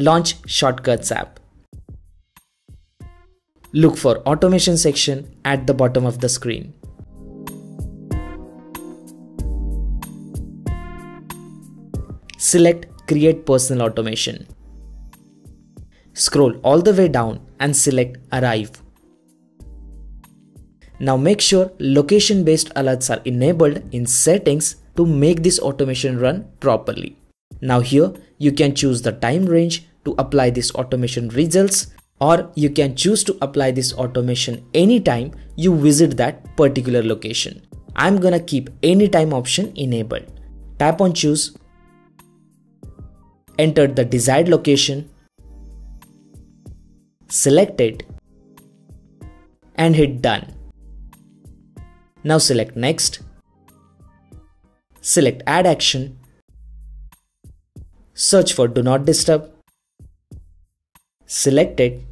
Launch Shortcuts app. Look for automation section at the bottom of the screen. Select Create Personal Automation. Scroll all the way down and select Arrive. Now make sure location based alerts are enabled in settings to make this automation run properly. Now here you can choose the time range to apply this automation results or you can choose to apply this automation anytime you visit that particular location. I'm gonna keep anytime option enabled. Tap on choose, enter the desired location, select it and hit done. Now select next, select add action, search for do not disturb, select it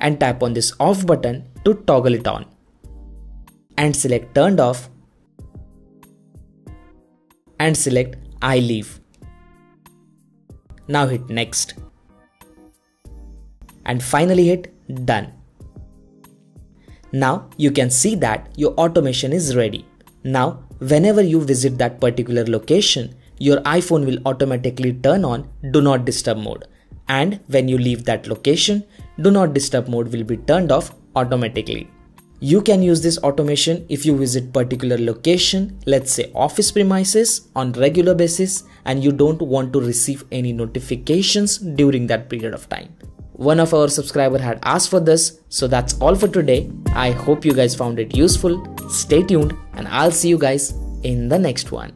and tap on this off button to toggle it on and select turned off and select I leave. Now hit next and finally hit done. Now you can see that your automation is ready. Now whenever you visit that particular location, your iPhone will automatically turn on do not disturb mode and when you leave that location, do not disturb mode will be turned off automatically. You can use this automation if you visit particular location, let's say office premises on regular basis and you don't want to receive any notifications during that period of time. One of our subscriber had asked for this, so that's all for today. I hope you guys found it useful. Stay tuned and I'll see you guys in the next one.